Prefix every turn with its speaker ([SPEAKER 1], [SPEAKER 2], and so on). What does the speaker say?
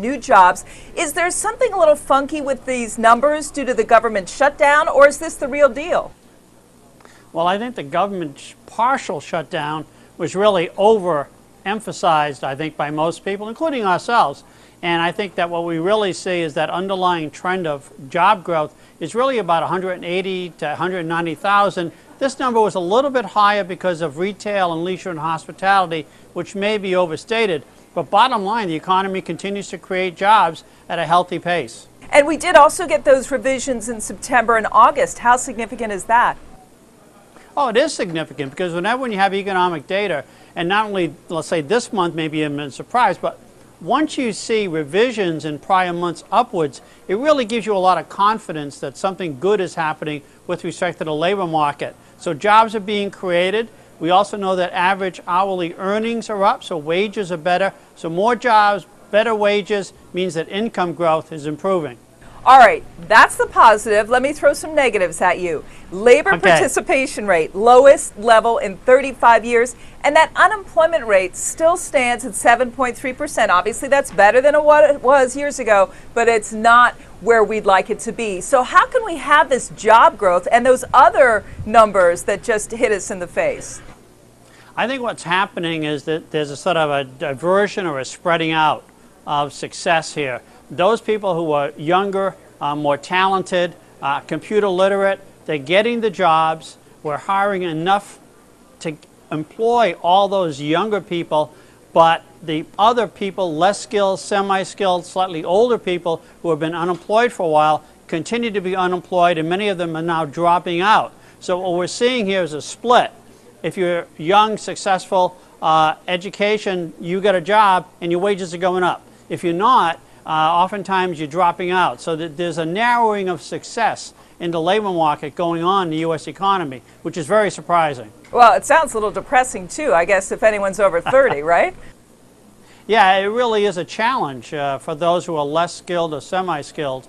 [SPEAKER 1] new jobs. Is there something a little funky with these numbers due to the government shutdown, or is this the real deal?
[SPEAKER 2] Well, I think the government partial shutdown was really overemphasized, I think, by most people, including ourselves. And I think that what we really see is that underlying trend of job growth is really about 180 to 190,000. This number was a little bit higher because of retail and leisure and hospitality, which may be overstated. But bottom line, the economy continues to create jobs at a healthy pace.
[SPEAKER 1] And we did also get those revisions in September and August. How significant is that?
[SPEAKER 2] Oh, it is significant because whenever when you have economic data, and not only, let's say this month maybe you've been surprised, but once you see revisions in prior months upwards, it really gives you a lot of confidence that something good is happening with respect to the labor market. So jobs are being created. We also know that average hourly earnings are up, so wages are better. So more jobs, better wages means that income growth is improving.
[SPEAKER 1] All right, that's the positive. Let me throw some negatives at you. Labor
[SPEAKER 2] Okay.
[SPEAKER 1] participation rate, lowest level in 35 years, and that unemployment rate still stands at 7.3%. Obviously, that's better than what it was years ago, but it's not where we'd like it to be. So, how can we have this job growth and those other numbers that just hit us in the face?
[SPEAKER 2] I think what's happening is that there's a sort of a diversion or a spreading out of success here. Those people who are younger, uh, more talented, uh, computer literate, they're getting the jobs. We're hiring enough to employ all those younger people, but the other people, less skilled, semi skilled, slightly older people who have been unemployed for a while, continue to be unemployed, and many of them are now dropping out. So, what we're seeing here is a split. If you're young, successful, uh, education, you get a job and your wages are going up. If you're not, oftentimes you're dropping out. So that there's a narrowing of success in the labor market going on in the U.S. economy, which is very surprising.
[SPEAKER 1] Well, it sounds a little depressing too, I guess, if anyone's over 30, right?
[SPEAKER 2] Yeah, it really is a challenge uh, for those who are less skilled or semi skilled